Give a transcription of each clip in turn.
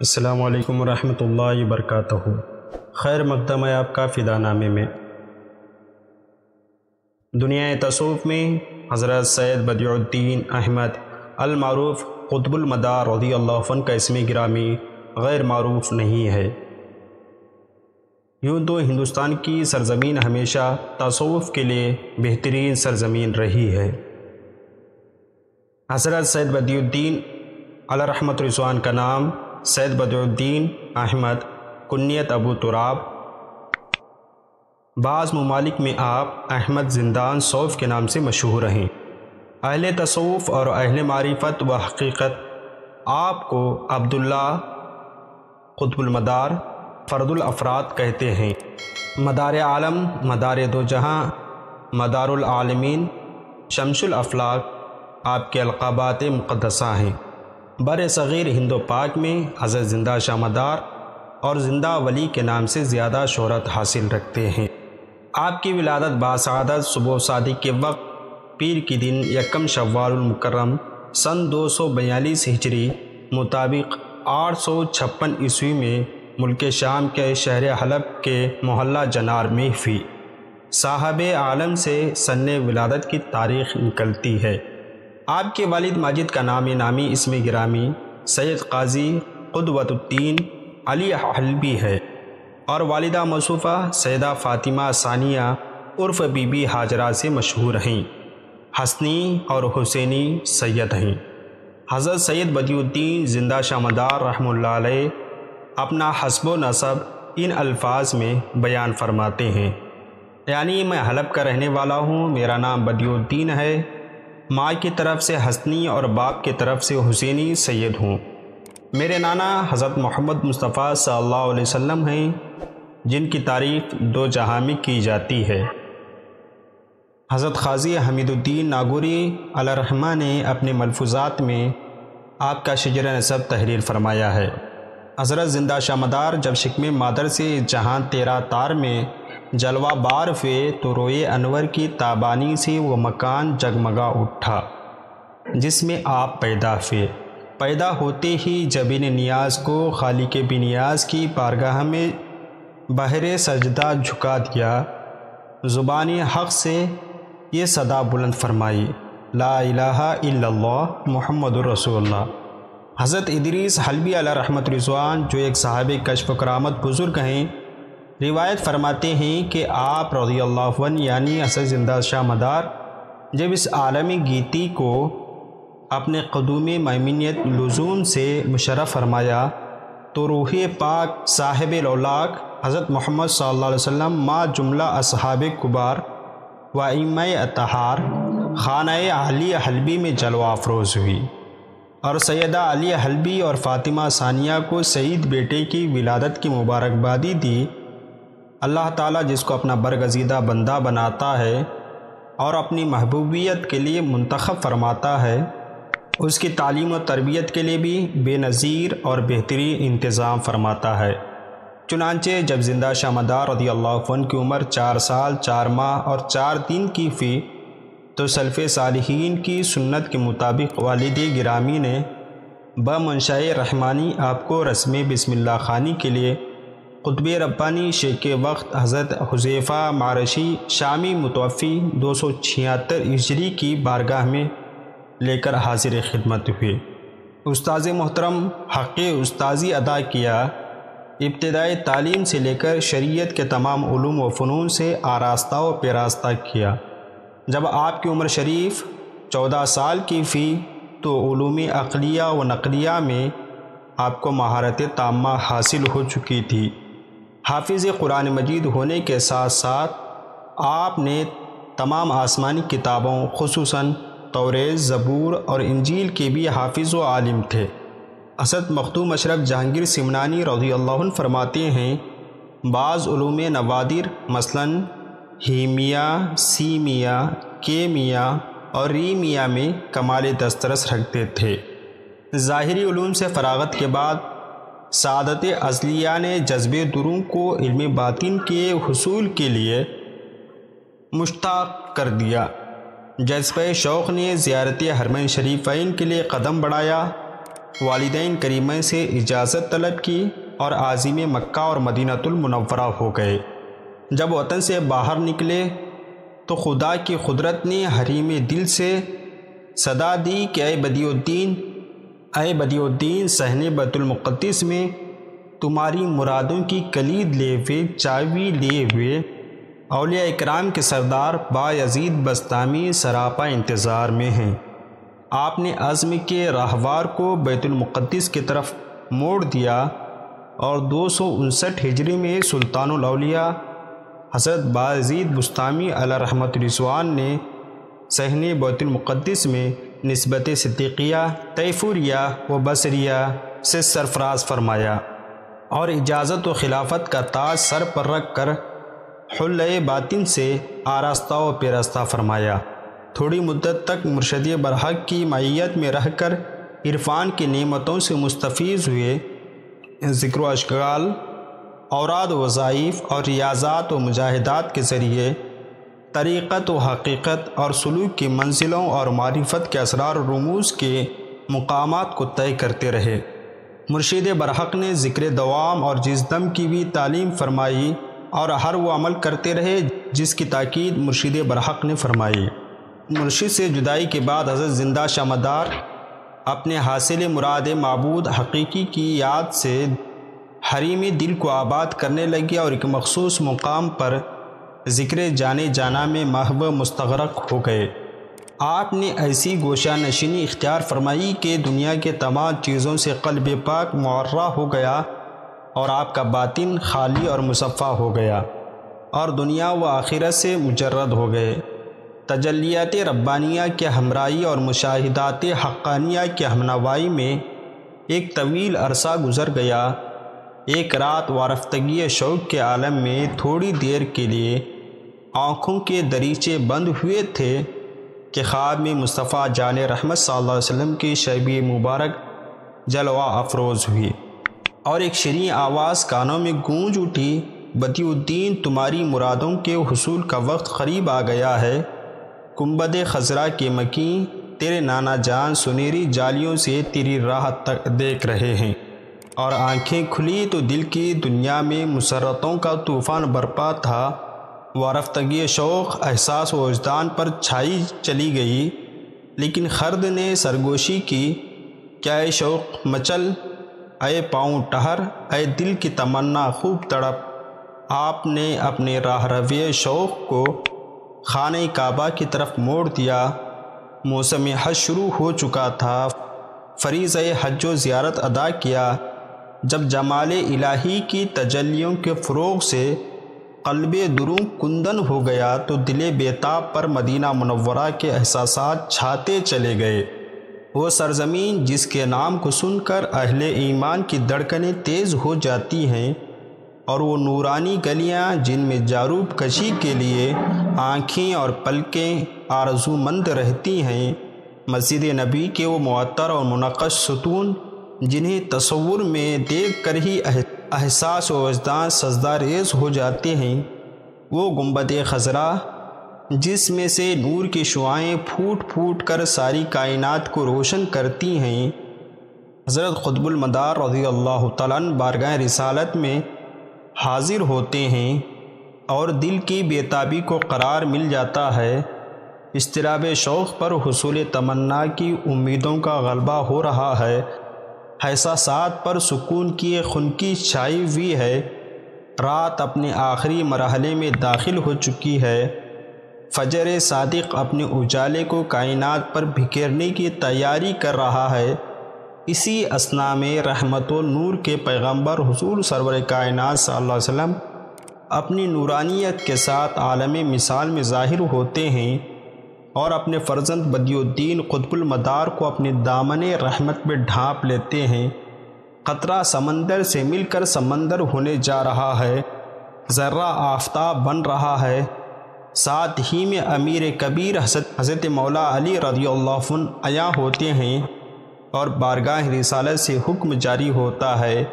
السلام علیکم ورحمۃ اللہ وبرکاتہ۔ خیر مقدم ہے آپ کا فدا نامے میں۔ دنیا تصوف میں حضرت سید بدیع الدین احمد المعروف قطب المدار رضی اللہ عنہ کا اسم گرامی غیر معروف نہیں ہے۔ یوں تو ہندوستان کی سرزمین ہمیشہ تصوف کے لیے بہترین سرزمین رہی ہے۔ حضرت سید بدی الدین علیہ رحمت رضوان کا نام، سید بدی الدین، احمد، کنیت ابو تراب۔ بعض ممالک میں آپ احمد زندان صوف کے نام سے مشہور ہیں اہل تصوف اور اہل معرفت و حقیقت آپ کو عبداللہ قطب المدار فرد الافراد کہتے ہیں۔ مدار عالم، مدار دو جہاں، مدار العالمین شمش الافلاق آپ کے القابات مقدسہ ہیں۔ بر صغیر ہند و پاک میں حضرت زندہ شاہ مدار اور زندہ ولی کے نام سے زیادہ شہرت حاصل رکھتے ہیں۔ آپ کی ولادت باسعادت صبح و صادق کے وقت پیر کی دن یکم شوال المکرم سن دو سو بیالیس ہجری مطابق آٹھ سو چھپن عیسوی میں ملک شام کے شہر حلب کے محلہ جنار میں ہوئی۔ صاحب عالم سے سن ولادت کی تاریخ نکلتی ہے۔ آپ کے والد ماجد کا نام نامی اسم گرامی سید قاضی قدوت الدین علی حلبی ہے اور والدہ مصوفہ سیدہ فاطمہ ثانیہ عرف بی بی حاجرہ سے مشہور ہیں۔ حسنی اور حسینی سید ہیں۔ حضرت سید بدی الدین زندہ شامدار رحم اللہ علیہ اپنا حسب و نصب ان الفاظ میں بیان فرماتے ہیں۔ یعنی میں حلب کا رہنے والا ہوں، میرا نام بدی الدین ہے۔ ماں کی طرف سے حسنی اور باپ کی طرف سے حسینی سید ہوں۔ میرے نانا حضرت محمد مصطفیٰ صلی اللہ علیہ وسلم ہیں، جن کی تعریف دو جہاں میں کی جاتی ہے۔ حضرت خاضی حمید الدین ناگوری علیہ رحمٰ نے اپنے ملفوظات میں آپ کا شجر نصب تحریر فرمایا ہے۔ حضرت زندہ شامدار جب شکم مادر سے جہاں تیرا تار میں جلوہ بار ہوئے تو روئے انور کی تابانی سے وہ مکان جگمگا اٹھا، جس میں آپ پیدا ہوئے پیدا ہوتے ہی جبین نیاز کو خالق بنیاز کی بارگاہ میں بحر سجدہ جھکا دیا۔ زبانی حق سے یہ صدا بلند فرمائی، لا الہ الا اللہ محمد الرسول اللہ۔ حضرت ادریس حلبی علیہ رحمت رضوان، جو ایک صاحب کشف و کرامت بزرگ ہیں روایت فرماتے ہیں کہ آپ رضی اللہ عنہ یعنی اسد زندہ شاہ مدار جب اس عالمی گیتی کو اپنے قدوم میمنیت لزوم سے مشرف فرمایا تو روح پاک صاحب الاولاق حضرت محمد صلی اللہ علیہ وسلم ما جملہ اصحاب کبار و ام اتحار خانہ علی حلبی میں جلوہ افروز ہوئی اور سیدہ علی حلبی اور فاطمہ ثانیہ کو سعید بیٹے کی ولادت کی مبارکبادی دی اللہ تعالیٰ جس کو اپنا برگزیدہ بندہ بناتا ہے اور اپنی محبوبیت کے لیے منتخب فرماتا ہے، اس کی تعلیم و تربیت کے لیے بھی بے نظیر اور بہترین انتظام فرماتا ہے۔ چنانچہ جب زندہ شاہ مدار رضی اللہ عنہ کی عمر چار سال، چار ماہ اور چار دن کی فی تو سلف صالحین کی سنت کے مطابق والد گرامی نے بمنشاء رحمانی آپ کو رسم بسم اللہ خانی کے لیے قطب ربانی شیخ کے وقت حضرت حضیفہ معرشی شامی متوفی دو سو چھیاتر ہجری کی بارگاہ میں لے کر حاضر خدمت ہوئے۔ استاذ محترم، حق استاذی ادا کیا۔ ابتدائی تعلیم سے لے کر شریعت کے تمام علوم و فنون سے آراستہ و پیراستہ کیا۔ جب آپ کی عمر شریف چودہ سال کی فی تو علوم عقلیہ و نقلیہ میں آپ کو مہارت تامہ حاصل ہو چکی تھی حافظ قرآن مجید ہونے کے ساتھ ساتھ آپ نے تمام آسمانی کتابوں، خصوصاً توریز زبور اور انجیل کے بھی حافظ و عالم تھے۔ اسد مختوم اشرف جہانگیر سمنانی رضی اللہ عنہ فرماتے ہیں، بعض علوم نوادر مثلاً ہیمیا، سیمیا، کیمیا اور ریمیا میں کمال دسترس رکھتے تھے۔ ظاہری علوم سے فراغت کے بعد سعادت ازلیہ نے جذب دروں کو علم باطن کے حصول کے لیے مشتاق کر دیا۔ جذبہ شوق نے زیارت حرمین شریفین کے لیے قدم بڑھایا۔ والدین کریمہ سے اجازت طلب کی اور عظیم مکہ اور مدینہ المنورہ ہو گئے۔ جب وطن سے باہر نکلے تو خدا کی قدرت نے حریم دل سے صدا دی کہ اے بدی الدین اے بدی الدین سہن بیت المقدس میں تمہاری مرادوں کی کلید لے ہوئے، چاوی لیے ہوئے۔ اولیاء اکرام کے سردار با یزید بستامی سراپا انتظار میں ہیں۔ آپ نے عزم کے راہوار کو بیت المقدس کی طرف موڑ دیا اور دو سو انسٹھ ہجری میں سلطان الاولیاء حضرت بازید بستامی علیہ رحمت رضوان نے سہن بیت المقدس میں نسبت صدیقیہ تیفوریہ و بصریہ سے سرفراز فرمایا اور اجازت و خلافت کا تاج سر پر رکھ کر حلۂ باطن سے آراستہ و پیراستہ فرمایا۔ تھوڑی مدت تک مرشد برحق کی معیت میں رہ کر عرفان کی نعمتوں سے مستفیض ہوئے۔ ذکر و اشغال اوراد وظائف اور ریاضات و مجاہدات کے ذریعے طریقت و حقیقت اور سلوک کی منزلوں اور معرفت کے اسرار و رموز کے مقامات کو طے کرتے رہے۔ مرشد برحق نے ذکر دوام اور جزدم کی بھی تعلیم فرمائی اور ہر وہ عمل کرتے رہے جس کی تاکید مرشد برحق نے فرمائی۔ مرشد سے جدائی کے بعد حضرت زندہ شمدار اپنے حاصل مراد معبود حقیقی کی یاد سے حریمی دل کو آباد کرنے لگے اور ایک مخصوص مقام پر ذکر جانے جانا میں محو مستغرق ہو گئے۔ آپ نے ایسی گوشہ نشینی اختیار فرمائی کہ دنیا کے تمام چیزوں سے قلب پاک معرہ ہو گیا اور آپ کا باطن خالی اور مصفہ ہو گیا اور دنیا و آخرت سے مجرد ہو گئے۔ تجلیات ربانیہ کے ہمراہی اور مشاہدات حقانیہ کے ہمنوائی میں ایک طویل عرصہ گزر گیا۔ ایک رات وارفتگی شوق کے عالم میں تھوڑی دیر کے لیے آنکھوں کے دریچے بند ہوئے تھے کہ خواب میں مصطفیٰ جان رحمت صلی اللہ علیہ وسلم کی شیبی مبارک جلوہ افروز ہوئی اور ایک شرین آواز کانوں میں گونج اٹھی، بدی الدین تمہاری مرادوں کے حصول کا وقت قریب آ گیا ہے۔ کمبد خزرہ کے مکین تیرے نانا جان سنیری جالیوں سے تیری راہ تک دیکھ رہے ہیں اور آنکھیں کھلی تو دل کی دنیا میں مسرتوں کا طوفان برپا تھا۔ وارفتگی شوق، احساس و وجدان پر چھائی چلی گئی، لیکن خرد نے سرگوشی کی، کیا اے شوق مچل؟ اے پاؤں ٹہر، اے دل کی تمنا خوب تڑپ۔ آپ نے اپنے راہ روی شوق کو خانہ کعبہ کی طرف موڑ دیا۔ موسم حج شروع ہو چکا تھا۔ فریض حج و زیارت ادا کیا۔ جب جمال الہی کی تجلیوں کے فروغ سے قلب دروں کندن ہو گیا تو دل بیتاب پر مدینہ منورہ کے احساسات چھاتے چلے گئے۔ وہ سرزمین جس کے نام کو سن کر اہل ایمان کی دڑکنیں تیز ہو جاتی ہیں اور وہ نورانی گلیاں جن میں جاروب کشی کے لیے آنکھیں اور پلکیں آرزو مند رہتی ہیں، مسجد نبی کے وہ معطر اور منقش ستون جنہیں تصور میں دیکھ کر ہی احساس و وجدان سجدہ ریز ہو جاتے ہیں۔ وہ گنبد خزرہ جس میں سے نور کی شعائیں پھوٹ پھوٹ کر ساری کائنات کو روشن کرتی ہیں۔ حضرت خطب المدار رضی اللہ تعالیٰ بارگاہ رسالت میں حاضر ہوتے ہیں اور دل کی بیتابی کو قرار مل جاتا ہے۔ استراب شوق پر حصول تمنا کی امیدوں کا غلبہ ہو رہا ہے۔ احساسات پر سکون کی خنکی چھائی ہوئی ہے۔ رات اپنے آخری مرحلے میں داخل ہو چکی ہے۔ فجر صادق اپنے اجالے کو کائنات پر بکھیرنے کی تیاری کر رہا ہے۔ اسی اسنا میں رحمت و نور کے پیغمبر حضور سرور کائنات صلی اللہ علیہ وسلم اپنی نورانیت کے ساتھ عالم مثال میں ظاہر ہوتے ہیں۔ اور اپنے فرزند بدی الدین قطب المدار کو اپنے دامن رحمت میں ڈھانپ لیتے ہیں۔ قطرہ سمندر سے مل کر سمندر ہونے جا رہا ہے۔ ذرہ آفتاب بن رہا ہے۔ ساتھ ہی میں امیر کبیر حضرت حضرت مولا علی رضی اللہ عنہ عیا ہوتے ہیں اور بارگاہ رسالت سے حکم جاری ہوتا ہے۔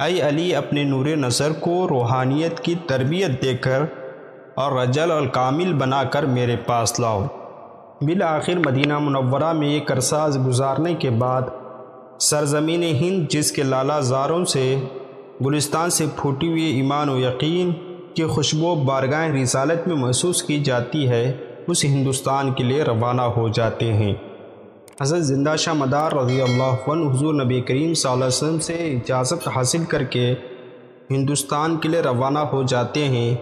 اے علی، اپنے نور نظر کو روحانیت کی تربیت دے کر اور رجل الکامل بنا کر میرے پاس لاؤ۔ بالآخر مدینہ منورہ میں ایک عرصہ گزارنے کے بعد، سرزمین ہند جس کے لالا زاروں سے گلستان سے پھوٹی ہوئی ایمان و یقین کی خوشبو بارگاہ رسالت میں محسوس کی جاتی ہے، اس ہندوستان کے لیے روانہ ہو جاتے ہیں۔ حضرت زندہ شاہ مدار رضی اللہ عنہ حضور نبی کریم صلی اللہ علیہ وسلم سے اجازت حاصل کر کے ہندوستان کے لیے روانہ ہو جاتے ہیں۔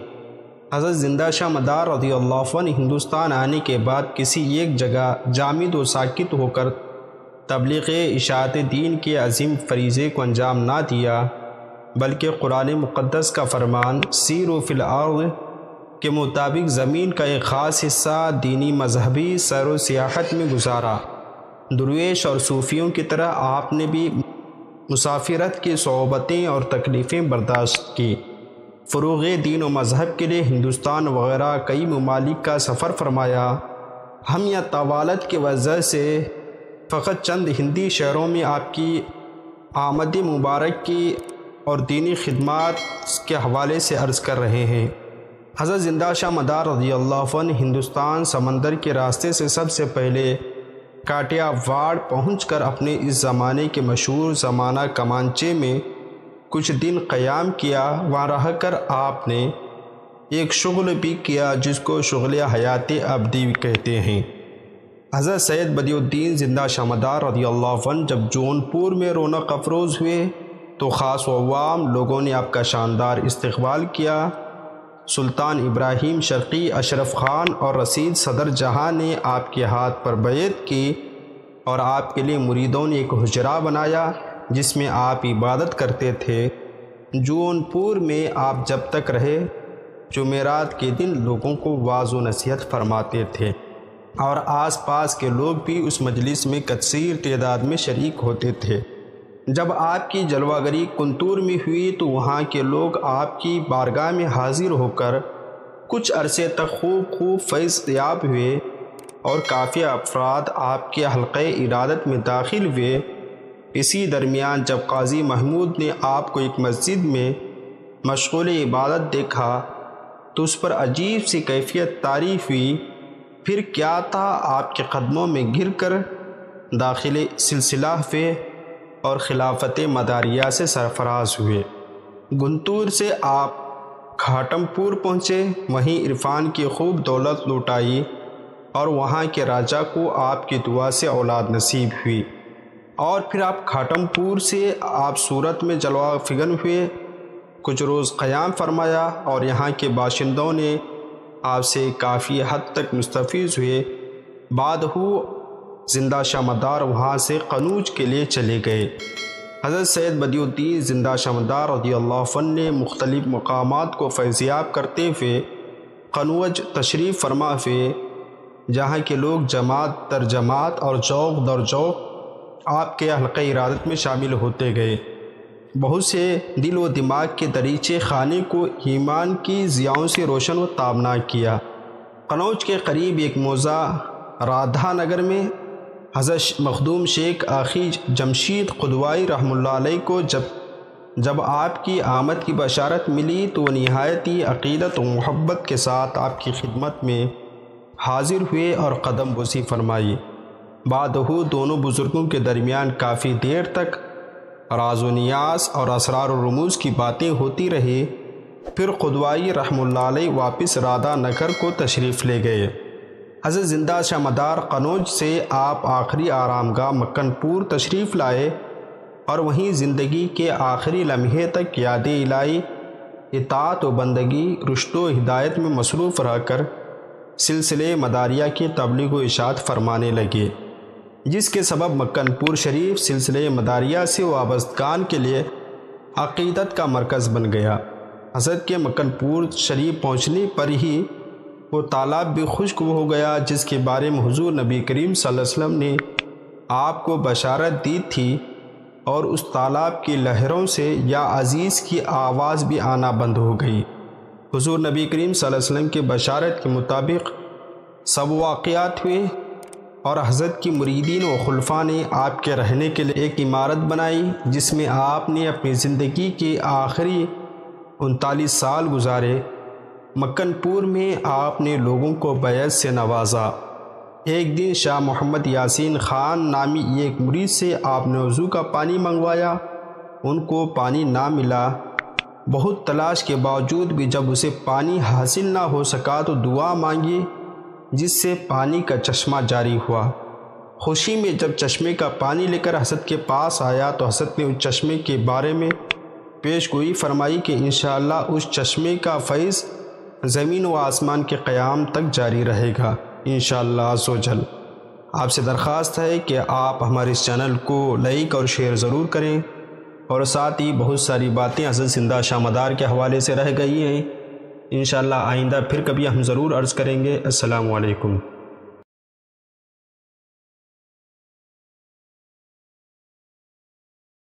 حضرت زندہ شاہ مدار رضی اللہ عنہ ہندوستان آنے کے بعد کسی ایک جگہ جامد و ساکت ہو کر تبلیغ اشاعت دین کے عظیم فریضے کو انجام نہ دیا، بلکہ قرآن مقدس کا فرمان، سیر و فی الارض کے مطابق زمین کا ایک خاص حصہ دینی مذہبی سیر و سیاحت میں گزارا۔ درویش اور صوفیوں کی طرح آپ نے بھی مسافرت کی صعوبتیں اور تکلیفیں برداشت کی۔ فروغ دین و مذہب کے لیے ہندوستان وغیرہ کئی ممالک کا سفر فرمایا۔ ہم یا طوالت کی وجہ سے فقط چند ہندی شہروں میں آپ کی آمد مبارک کی اور دینی خدمات کے حوالے سے عرض کر رہے ہیں۔ حضرت زندہ شاہ مدار رضی اللہ عنہ ہندوستان سمندر کے راستے سے سب سے پہلے کاٹیا واڑ پہنچ کر اپنے اس زمانے کے مشہور زمانہ کمانچے میں کچھ دن قیام کیا، وہاں رہ کر آپ نے ایک شغل بھی کیا جس کو شغل حیات ابدی کہتے ہیں۔ حضرت سید بدی الدین زندہ شمدار رضی اللہ عنہ جب جون پور میں رونق افروز ہوئے تو خاص و عوام لوگوں نے آپ کا شاندار استقبال کیا۔ سلطان ابراہیم شرقی اشرف خان اور رسید صدر جہاں نے آپ کے ہاتھ پر بیعت کی اور آپ کے لیے مریدوں نے ایک حجرہ بنایا۔ جس میں آپ عبادت کرتے تھے جون پور میں آپ جب تک رہے، جمعرات کے دن لوگوں کو واض و نصیحت فرماتے تھے۔ اور آس پاس کے لوگ بھی اس مجلس میں کثیر تعداد میں شریک ہوتے تھے۔ جب آپ کی جلوہ گری کنتور میں ہوئی تو وہاں کے لوگ آپ کی بارگاہ میں حاضر ہو کر کچھ عرصے تک خوب خوب فیض یاب ہوئے اور کافی افراد آپ کے حلقۂ ارادت میں داخل ہوئے۔ اسی درمیان جب قاضی محمود نے آپ کو ایک مسجد میں مشغول عبادت دیکھا تو اس پر عجیب سی کیفیت تعریف ہوئی۔ پھر کیا تھا آپ کے قدموں میں گر کر داخل سلسلہ پہ اور خلافت مداریہ سے سرفراز ہوئے۔ گنتور سے آپ کھاٹم پور پہنچے۔ وہیں عرفان کی خوب دولت لوٹائی اور وہاں کے راجہ کو آپ کی دعا سے اولاد نصیب ہوئی۔ اور پھر آپ کھاٹم پور سے آپ صورت میں جلوہ فگن ہوئے، کچھ روز قیام فرمایا اور یہاں کے باشندوں نے آپ سے کافی حد تک مستفیض ہوئے۔ بعد ہو، زندہ شاہ مدار وہاں سے قنوج کے لیے چلے گئے۔ حضرت سید بدی الدین زندہ شاہ مدار رضی اللہ فن نے مختلف مقامات کو فیضیاب کرتے ہوئے قنوج تشریف فرما ہوئے، جہاں کے لوگ جماعت در جماعت اور چوک در چوک آپ کے حلقہ ارادت میں شامل ہوتے گئے۔ بہت سے دل و دماغ کے دریچے خانے کو ایمان کی ضیاؤں سے روشن و تابناک کیا۔ قنوج کے قریب ایک موزہ رادھا نگر میں حضرت مخدوم شیخ آخی جمشید قدوائی رحم اللہ علیہ کو جب جب آپ کی آمد کی بشارت ملی تو وہ نہایتی عقیدت و محبت کے ساتھ آپ کی خدمت میں حاضر ہوئے اور قدم بوسی فرمائی بعد ہو دونوں بزرگوں کے درمیان کافی دیر تک راز و نیاز اور اسرار و رموز کی باتیں ہوتی رہی۔ پھر قدوائی رحم اللہ علیہ واپس رادہ نگر کو تشریف لے گئے۔ حضرت زندہ شاہ مدار قنوج سے آپ آخری آرام گاہ مکن پور تشریف لائے اور وہیں زندگی کے آخری لمحے تک یاد الہی، اطاعت و بندگی رشت و ہدایت میں مصروف رہ کر سلسلے مداریہ کی تبلیغ و اشاعت فرمانے لگے۔ جس کے سبب مکن پور شریف سلسلے مداریہ سے وابستگان کے لیے عقیدت کا مرکز بن گیا۔ حضرت کے مکن پور شریف پہنچنے پر ہی وہ تالاب بھی خشک ہو گیا، جس کے بارے میں حضور نبی کریم صلی اللہ علیہ وسلم نے آپ کو بشارت دی تھی اور اس تالاب کی لہروں سے یا عزیز کی آواز بھی آنا بند ہو گئی۔ حضور نبی کریم صلی اللہ علیہ وسلم کے بشارت کے مطابق سب واقعات ہوئے۔ اور حضرت کی مریدین و خلفاء نے آپ کے رہنے کے لیے ایک عمارت بنائی، جس میں آپ نے اپنی زندگی کے آخری انتالیس سال گزارے۔ مکن پور میں آپ نے لوگوں کو بیعت سے نوازا۔ ایک دن شاہ محمد یاسین خان نامی ایک مرید سے آپ نے وضو کا پانی منگوایا۔ ان کو پانی نہ ملا۔ بہت تلاش کے باوجود بھی جب اسے پانی حاصل نہ ہو سکا تو دعا مانگی۔ جس سے پانی کا چشمہ جاری ہوا۔ خوشی میں جب چشمے کا پانی لے کر حسد کے پاس آیا تو حسد نے اس چشمے کے بارے میں پیش گوئی، فرمائی کہ انشاءاللہ اس چشمے کا فیض زمین و آسمان کے قیام تک جاری رہے گا، انشاءاللہ عز و جل۔ آپ سے درخواست ہے کہ آپ ہمارے اس چینل کو لائک اور شیئر ضرور کریں۔ اور ساتھ ہی بہت ساری باتیں حضرت زندہ شاہ مدار کے حوالے سے رہ گئی ہیں۔ انشاءاللہ آئندہ پھر کبھی ہم ضرور عرض کریں گے۔ السلام علیکم۔